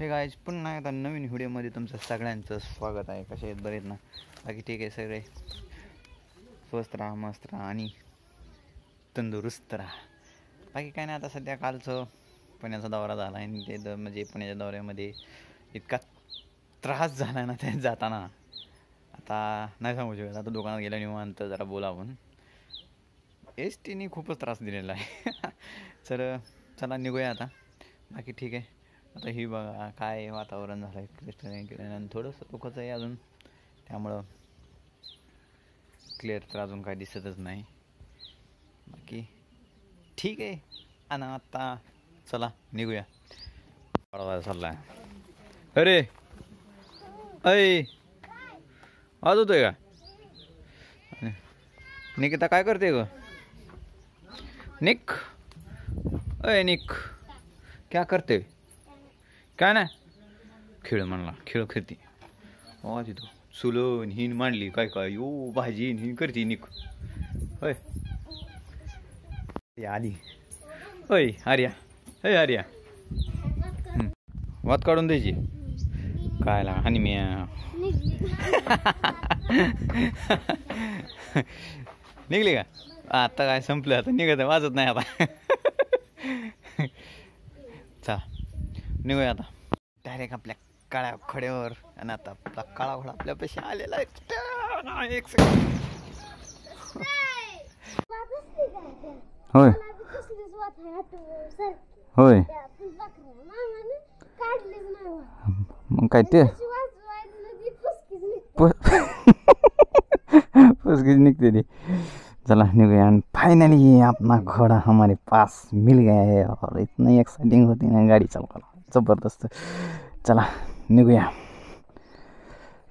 हे गायज पुन्हा एकदा नवीन व्हिडिओमध्ये तुमचं सगळ्यांचं स्वागत आहे. कसे आहेत? बरेच ना? बाकी ठीक आहे सगळे? स्वस्त राहा मस्त राहा आणि तंदुरुस्त राहा. बाकी काय नाही आता सध्या कालचं पुण्याचा दौरा झाला आणि ते द म्हणजे पुण्याच्या दौऱ्यामध्ये इतका त्रास झाला ना ते जाताना. आता नाही सांगू शकत. आता दुकानात गेलं निवांत जरा बोला एस टीने खूपच त्रास दिलेला आहे. तर चला निघूया आता. बाकी ठीक आहे. आता ही बघा काय वातावरण झालं आहे केलं आणि थोडंसं दुखत आहे अजून. त्यामुळं क्लिअर तर अजून काय दिसतच नाही. बाकी ठीक आहे. आणि आत्ता चला निघूया. पडवा चालला अरे! अय! आवाज होतोय का? निकिता काय करते ग? निक? अय निक. क्या करते? काय नाही. खेळ म्हणला खेळ खेळते हो तिथं चुलून हिन मांडली काय काय यो भाजी हिन करते निक. होय. आली. होय आर्या. होय आर्या. वाद वात काढून द्यायची. काय ला आणि मी निघली का? आता काय संपलं आता निघत वाजत नाही आता. चा निघूया आता डायरेक्ट आपल्या काळ्या खड्यावर आणि आता आपला काळा घोडा आपल्यापाशी आलेला आहे. एक सेकंड होय. होय. मग काय ते? फुसकीच निकते ती. चला निघूया आणि फाइनली ये अपना घोड़ा हमारे पास मिल गया है और इतना एक्साइटिंग होती है ना गाडी चालवायला जबरदस्त. चला निघूया.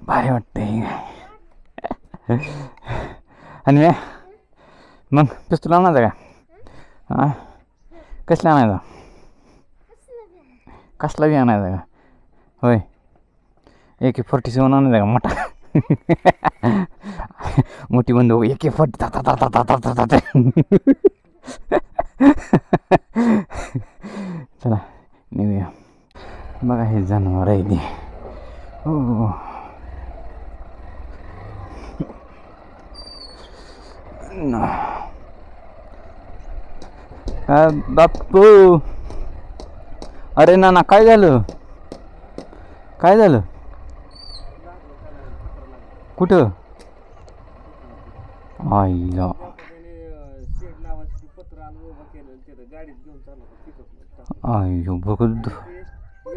भारी वाटते आणि मग पिस्तूल आणायचं का? हा? कसला आणायचा? कसला बी आणायचा का? होय. ए के फोर्टी सेवन आणायचा का? मोठा? मोठी बंद ए के फोर्टी ता ता ता ता ता. चला निघूया. बघा हे जनावर आहे ते. हो. बाप्पू. अरे ना ना काय झालं? काय झालं? कुठं? आईला. आयो बघ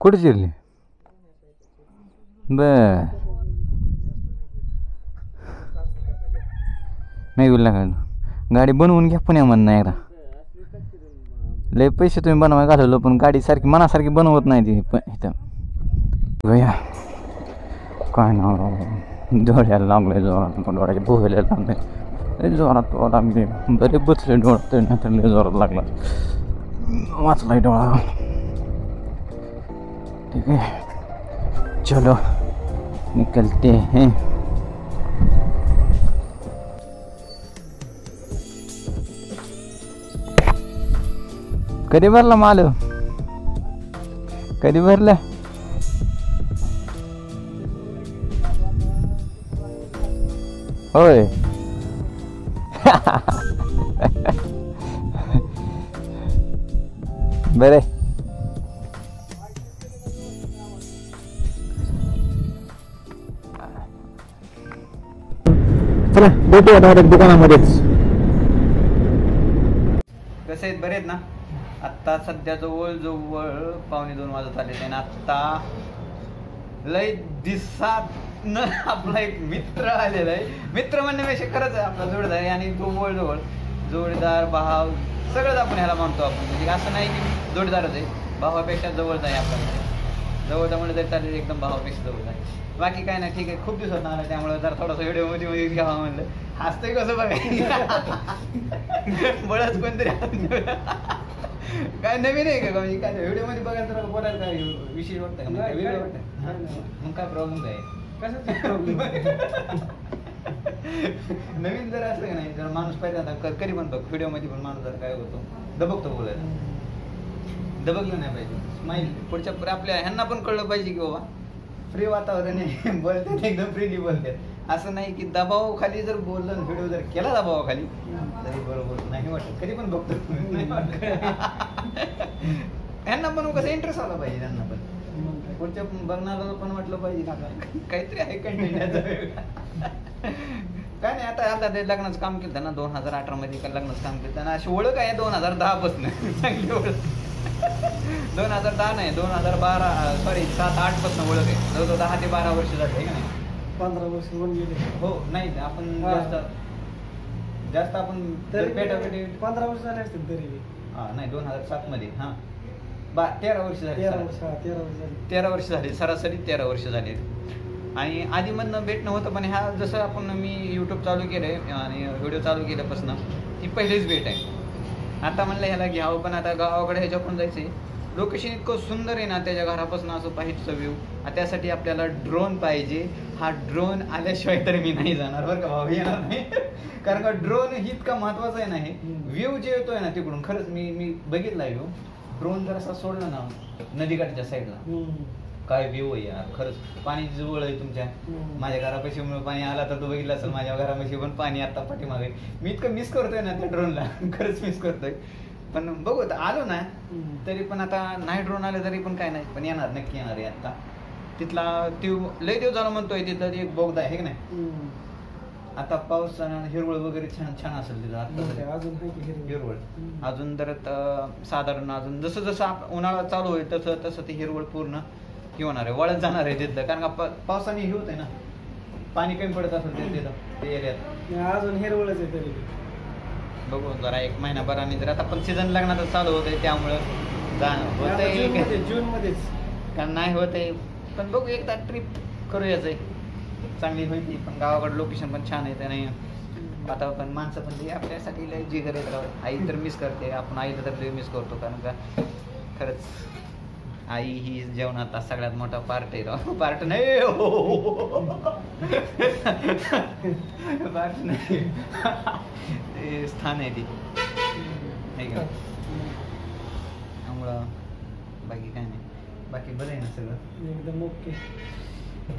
कुठे चिरली बर. नाही बोलला का? गाडी बनवून घ्या पुण्यामधनं एकदा. लय पैसे तुम्ही बनवाय घालवलं पण गाडी सारखी मनासारखी बनवत नाही ती प इथं. भैया काय नाव डोळ्याला लागले जोरात डोळ्याच्या भोगायला लागले लय जोरात लागले बरे बसले डोळा तर नाही तर लय जोरात लागला. वाचलाय डोळा. चलो निकलते हैं। कधी भरला माल। कधी भरला होय बरे भेटूया डायरेक्ट दुकानामध्येच. कसे आहेत? बरे आहेत ना? आत्ता सध्या जवळ जवळ पावणे दोन वाजत आलेले आणि आत्ता लय दिसात न आपला एक मित्र आलेला आहे. मित्र म्हणण्यापेक्षा खरंच आहे आपला जोडदार आहे आणि तो जवळ जोडीदार भाव सगळंच आपण ह्याला मानतो आपण. म्हणजे असं नाही की जोडीदारच आहे. भावापेक्षा जवळच आहे आपल्याला. जवळचा म्हणलं तरी चालेल एकदम भावापेक्षा जवळ आहे. बाकी काय नाही ठीक आहे. खूप दिवसात आलं त्यामुळे जरा थोडासा व्हिडिओमध्ये मध्ये घ्यावा म्हणलं. हसतंय कसं बघा. बळच कोणतरी काय नवीन आहे का म्हणजे काय व्हिडिओमध्ये बघायला तर बोलायला काय विषय वाटतं का वाटतं. मग काय प्रॉब्लेम काय कशाचा प्रॉब्लेम नवीन जर असलं का नाही जर माणूस पहिल्यांदा कधी पण बघ व्हिडिओमध्ये पण माणूस जर काय होतो दबकतो बोलायला. दबकलं नाही पाहिजे. स्माईल पुढच्या पुढे आपल्या ह्यांना पण कळलं पाहिजे की बाबा फ्री वातावरण आहे. बोलतात एकदम फ्रीली बोलतात. असं नाही की दबावाखाली जर बोललं व्हिडिओ जर केला दबावाखाली तरी बरोबर नाही वाटत. कधी पण बघतो. ह्यांना पण कसं इंटरेस्ट आला पाहिजे त्यांना पण. पुढच्या बघणाऱ्याला पण वाटलं पाहिजे काहीतरी आहे कंटेंट काय नाही आता आता ते लग्नाचं काम केलं ना दोन हजार अठरा मध्ये लग्नाचं काम केलं आणि अशी ओळख आहे दोन हजार दहा पासून. चांगली ओळख. दोन हजार दहा नाही दोन हजार बारा सॉरी सात आठपासून ओळख आहे. जवळजवळ दहा ते बारा वर्ष झाले का नाही? पंधरा वर्ष होऊन गेले. हो नाही आपण हा. जास्त जास्त आपण तरी पेटापेटी पंधरा वर्ष झाले असतील तरी बी. हा नाही दोन हजार सात मध्ये हा. बा तेरा वर्ष झाली तेरा वर्ष हा तेरा वर्ष झाले. तेरा वर्ष झाली सरासरी तेरा वर्ष झाली. आणि आधी मधनं भेटणं होतं पण ह्या जसं आपण मी यूट्यूब चालू केलंय आणि व्हिडिओ चालू केल्यापासून ही पहिलीच भेट आहे. आता म्हणलं ह्याला घ्यावं पण आता गावाकडे ह्याच्या पण जायचंय. लोकेशन इतकं सुंदर आहे ना त्याच्या घरापासून असं पाहिजे व्ह्यू त्यासाठी आपल्याला ड्रोन पाहिजे. हा ड्रोन आल्याशिवाय तर मी नाही जाणार बरं का भाऊ? येणार नाही. कारण का ड्रोन ही इतका महत्त्वाचा आहे ना हे. व्ह्यू जे येतोय ना तिकडून खरंच मी मी बघितला व्ह्यू ड्रोन जर असा सोडला ना नदीकाठच्या साईडला. काय व्ह्यू आहे यार खरंच. पाणी जवळ आहे तुमच्या. माझ्या घरापाशी पाणी आला तर तू बघितलं असेल माझ्या घरापाशी पण पाणी आता पाठीमागे. मी इतकं मिस करतोय ना त्या ड्रोनला खरंच मिस करतोय. पण बघू आलो ना. तरी पण आता नाही ड्रोन आले तरी पण काय नाही. पण येणार नक्की येणार आहे आता. तिथला ती लय दिवस झाला म्हणतोय तिथं एक बोगदा आहे की नाही. आता पाऊस हिरवळ वगैरे छान छान असेल तिथं अजून हिरवळ? अजून तर साधारण अजून जसं जसं उन्हाळा चालू होईल तसं तसं ते हिरवळ पूर्ण हे होणार आहे वळत जाणार आहे तिथलं. कारण का पावसाने हे होत आहे ना पाणी कमी पडत असेल तिथं ते एरियात. अजून हिरवळच आहे तरी. बघू जरा एक महिनाभराने जर आता पण सीझन लागणार चालू होत आहे त्यामुळं जाणं आता होतंय जूनमध्ये- जूनमध्येच. कारण नाही होत आहे पण बघू एकदा ट्रिप करूयाच आहे चांगली होईल पण गावाकडे लोकेशन पण छान आहे त्याने आता पण माणसं पण ते आपल्यासाठी लय जिगर येत राहत आई तर मिस करते आपण आईला तर मिस करतो कारण का खरंच आई ही जेवणाचा सगळ्यात मोठा पार्ट आहे राव. पार्ट नाही पार्ट नाही. ते स्थान आहे ती. नाही का? त्यामुळं बाकी काय नाही. बाकी बरं आहे ना सगळं? एकदम ओके.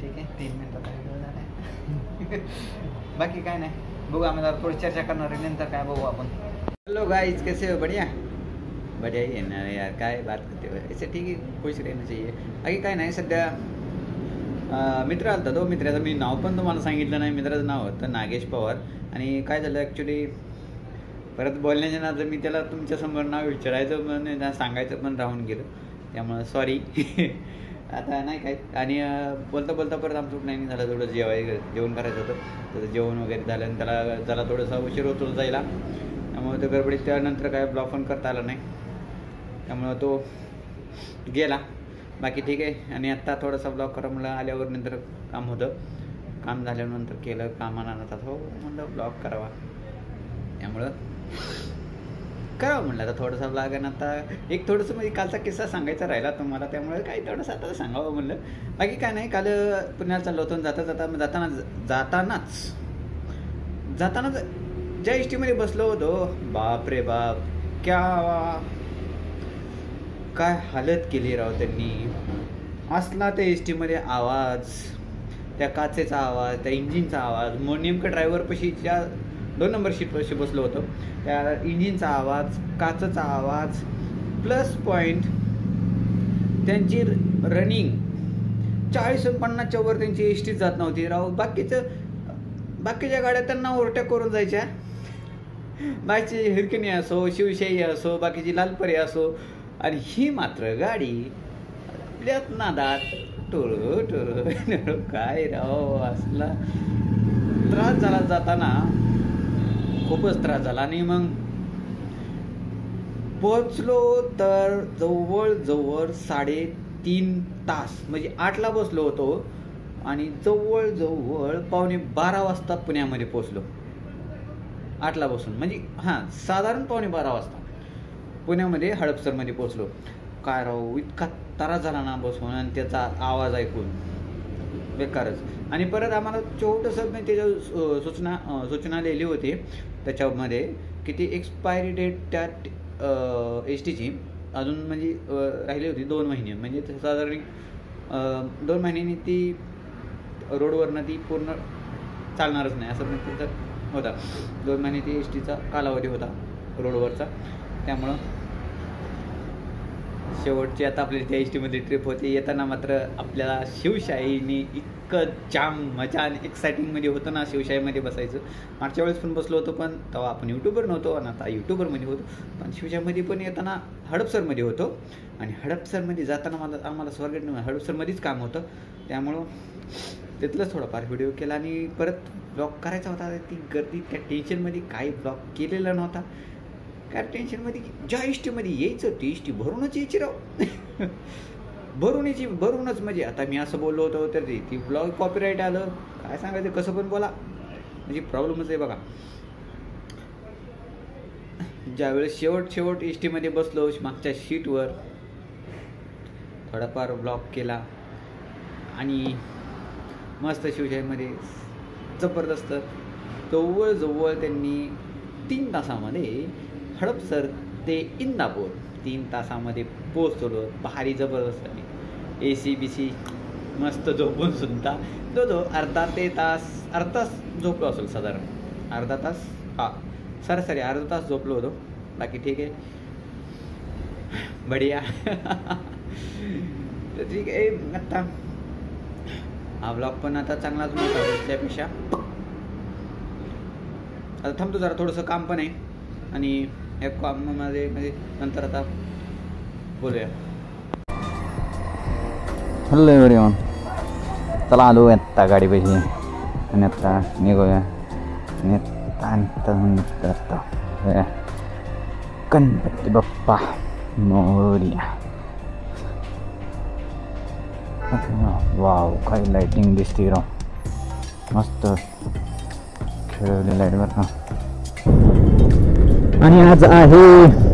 ठीक आहे तीन मिनिटात झालाय. बाकी काय नाही. बघू आम्ही जरा थोडी चर्चा करणार आहे नंतर काय बघू आपण. हेलो गाइस कैसे हो? बढ़िया? बढ़िया ही ना यार. काय बात करते हो? ऐसे ठीक आहे खुश रहना चाहिए. बाकी काय नाही सध्या मित्र आलता तो मित्राचं मी नाव पण तुम्हाला सांगितलं नाही मित्राचं नाव होतं नागेश पवार. आणि काय झालं ॲक्च्युली परत बोलण्याच्या नातं मी त्याला तुमच्यासमोर नाव विचारायचं पण सांगायचं पण राहून गेलं. त्यामुळं सॉरी आता नाही काय. आणि बोलता बोलता परत आमचं नाही झालं. थोडं जेवाय जेवण करायचं होतं. तर जेवण वगैरे झालं आणि त्याला त्याला थोडंसा उशीर होतो जायला. त्यामुळे तो गडबडीत त्यानंतर काय ब्लॉक पण करता आला नाही. त्यामुळं तो गेला. बाकी ठीक आहे. आणि आत्ता थोडासा ब्लॉक करा म्हणलं आल्यावर नंतर काम होतं. काम झाल्यानंतर केलं कामानं आता हो म्हणलं ब्लॉक करावा. त्यामुळं करावं म्हणलं. आता थोडासा ब्लॉग आता. एक थोडंसं म्हणजे कालचा किस्सा सांगायचा राहिला तुम्हाला त्यामुळे काही थोडंसं आता सांगावं म्हणलं. बाकी काय नाही काल पुण्याला चाललो होतो जाता जाता जाताना जातानाच जातानाच ज्या एस टीमध्ये बसलो होतो बाप रे बाप क्या काय हालत केली राव त्यांनी. असला त्या एस टीमध्ये आवाज त्या काचेचा आवाज त्या इंजिनचा आवाज मग नेमकं ड्रायव्हरपाशी ज्या दोन नंबर शीटवरशी बसलो होतो. त्या इंजिनचा आवाज काचचा आवाज प्लस पॉईंट त्यांची रनिंग चाळीस पन्नासच्या वर त्यांची एस टी जात नव्हती. राव बाकीचं बाकीच्या गाड्या त्यांना ओरट्या करून जायच्या. बाकीची हिरकिणी असो शिवशाही असो बाकीची लालपरी असो आणि ही मात्र गाडी आपल्यात नादात टोळ टोळ काय राव असला त्रास झाला जाताना खूपच त्रास झाला. आणि मग पोचलो तर जवळजवळ साडेतीन तास म्हणजे आठला बसलो होतो आणि जवळजवळ पावणे बारा वाजता पुण्यामध्ये पोचलो आठला बसून म्हणजे हां साधारण पावणे बारा वाजता पुण्यामध्ये हडपसरमध्ये पोचलो काय राहू इतका त्रास झाला ना बसून आणि त्याचा आवाज ऐकून. बेकारच. आणि परत आम्हाला छोटंसं मी त्याच्या सूचना सूचना लिहिली होती त्याच्यामध्ये की ती एक्सपायरी डेट त्या एस टीची अजून म्हणजे राहिली होती दोन महिने. म्हणजे साधारण दोन महिन्यांनी ती रोडवरनं ती पूर्ण चालणारच नाही. असं म्हणजे तिथं होता. दोन महिने ती एस टीचा कालावधी होता रोडवरचा त्यामुळं शेवटची आता आपली त्या एस टीमध्ये ट्रिप होती. येताना मात्र आपल्याला शिवशाहीने इतकं जाम मजा आणि एक्सायटिंगमध्ये होतं ना शिवशाहीमध्ये बसायचं. मागच्या वेळेस पण बसलो होतो पण तेव्हा आपण यूट्यूबर नव्हतो आणि आता यूट्यूबरमध्ये होतो. पण शिवशाहीमध्ये पण येताना हडपसरमध्ये होतो. आणि हडपसरमध्ये जाताना मला आम्हाला स्वर्गेट हडपसरमध्येच काम होतं. त्यामुळं तिथलंच थोडाफार व्हिडिओ केला आणि परत ब्लॉग करायचा होता. ती गर्दी त्या टेन्शनमध्ये काही ब्लॉग केलेला नव्हता. काय टेन्शनमध्ये ज्या इष्टीमध्ये यायचं ती इष्टी भरूनच यायची राव. भरून भरूनच म्हणजे आता मी असं बोललो होतो तर ती ती ब्लॉग कॉपीराईट आलं. काय सांगायचं कसं पण बोला. म्हणजे प्रॉब्लेमच आहे बघा. ज्यावेळेस शेवट शेवट एस टीमध्ये बसलो मागच्या शीटवर थोडाफार ब्लॉक केला. आणि मस्त शिवशाहीमध्ये जबरदस्त जवळजवळ त्यांनी तीन तासामध्ये हडपसर ते इंदापूर तीन तासामध्ये पोचलो भारी जबरदस्त. आणि ए सी बी सी मस्त झोपून सुद्धा. जो जो अर्धा ते तास अर्धा तास झोपलो असेल साधारण. अर्धा तास? हा. सरासरी अर्धा तास झोपलो होतो. बाकी ठीक आहे. बढिया. तर ठीक आहे आत्ता हा ब्लॉग पण आता चांगलाच मोठा त्यापेक्षा. आता थांबतो जरा थोडंसं काम पण आहे. आणि या कामामध्ये म्हणजे नंतर आता बोलूया. हॅलो एवढी चला आलो आत्ता गाडी पाहिजे आणि आत्ता निघूया आणि आत्ता नंतर आता जाऊया. गणपती बाप्पा मोरया वाव काय लाइटिंग दिसते राव मस्त खेळवली लाइट बरं का आणि आज आहे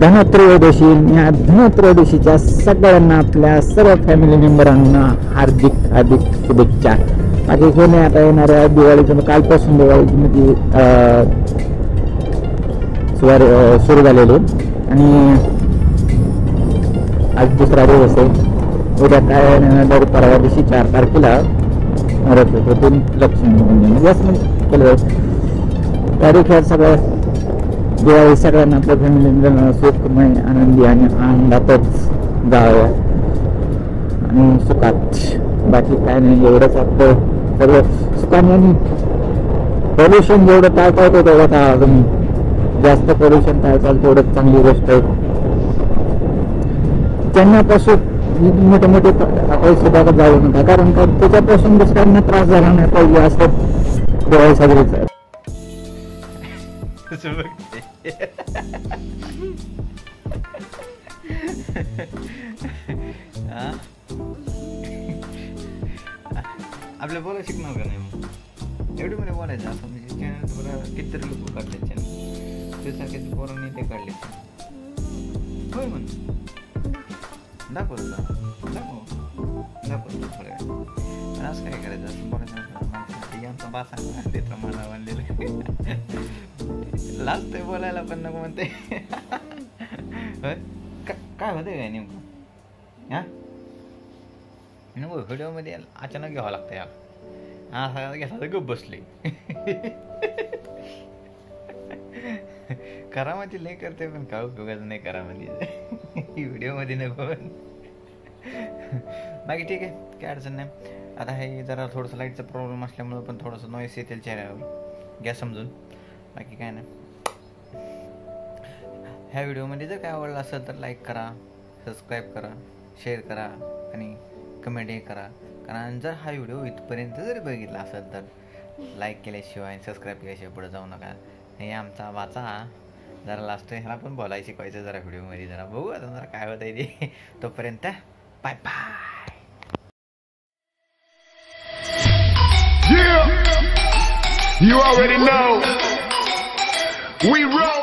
धनत्रयोदशी या धनत्रयोदशीच्या सगळ्यांना आपल्या सर्व फॅमिली मेंबरांना हार्दिक हार्दिक शुभेच्छा. बाकी कोणी आता येणाऱ्या दिवाळीचं कालपासून दिवाळीची म्हणजे सुरू झालेली आणि आज दुसरा दिवस आहे. उद्या काय दर परवा दिवशी चार तारखेला रथोत्सव लक्ष्मी म्हणजे असं केलं तारीख ह्या सगळ्या दिवाळी सगळ्यांना आपल्या फॅमिली सुखमय आनंदी आणि आनंदातच जावं. आणि सुखात बाकी काय नाही एवढंच आपलं सगळं सुखाने आणि पोल्युशन जेवढं टाळता येतं तेवढं टाळा तुम्ही. जास्त पॉल्युशन टाळताल तेवढंच चांगली गोष्ट आहे. त्यांनापासून मोठे मोठे पैसे बघत जाऊ नका कारण का त्याच्यापासून दुसऱ्यांना त्रास झाला नाही पाहिजे असं दिवाळी साजरीचा आपल्या बोला शिकणार का नाही मग एवढी मध्ये बोलायचं असं म्हणजे चॅनल बरं कितीतरी लोक काढले चॅनल त्यासारखे पोरांनी ते काढले होय म्हण दाखव तुला दाखव दाखव तू थोड्या वेळ असं काय करायचं असं बोलायचं नसतं. माणसाचं ते आमचा बासा ते प्रमाण बांधलेलं लाजतोय बोलायला पण नको म्हणते. काय होतं काय नेमकं? हा? नको व्हिडिओमध्ये अचानक घ्यावं लागतं यार. हा सगळं तर गप बसले. करामध्ये लय करते पण काय उपयोगाचं नाही करामध्ये व्हिडिओमध्ये नको. पण बाकी ठीक आहे काय अडचण नाही. आता हे जरा थोडंसं लाईटचा प्रॉब्लेम असल्यामुळं पण थोडंसं नॉईस येतील चेहऱ्यावर. घ्या समजून. बाकी काय नाही. ह्या व्हिडिओमध्ये जर काय आवडला असेल तर लाईक करा सबस्क्राईब करा शेअर करा आणि कमेंटही करा. कारण जर हा व्हिडिओ इथपर्यंत जरी बघितला असेल तर लाईक केल्याशिवाय सबस्क्राईब केल्याशिवाय पुढे जाऊ नका. हे आमचा वाचा. जरा लास्ट ह्याला पण बोलायला शिकवायचं जरा व्हिडिओमध्ये. जरा बघू आता जरा काय होतं ते. तोपर्यंत bye bye You already know. We roll.